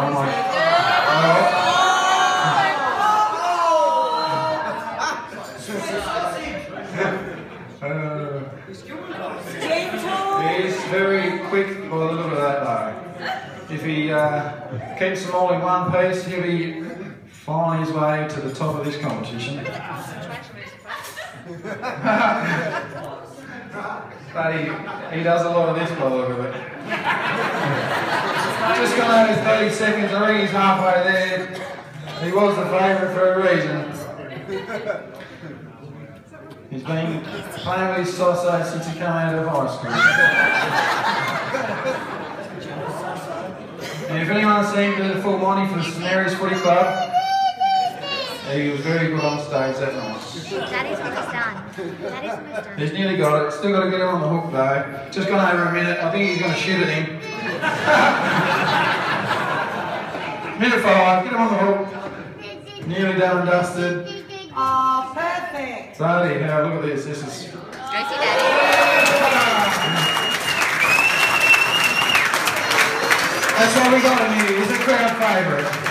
Oh my. Uh, he's very quick by the look of that though. If he uh, keeps them all in one piece, he'll be flying his way to the top of this competition. but he, he does a lot of this by the look of it. Just gone over his 30 seconds, I think he's halfway there. He was the favourite for a reason. He's been playing with his sausage since he came out of high school. and if anyone's seen the full Monty for the Mary's Footy Club, he was very good on stage that night. That is what he's done. That is what he's done. He's nearly got it. Still got to get him on the hook though. Just gone over a minute. I think he's going to shoot at him. minute five. Get him on the hook. Nearly done and dusted. Oh, perfect. Bloody hell, look at this. This is. Go see Daddy. That's what we got in here. He's a crowd favourite.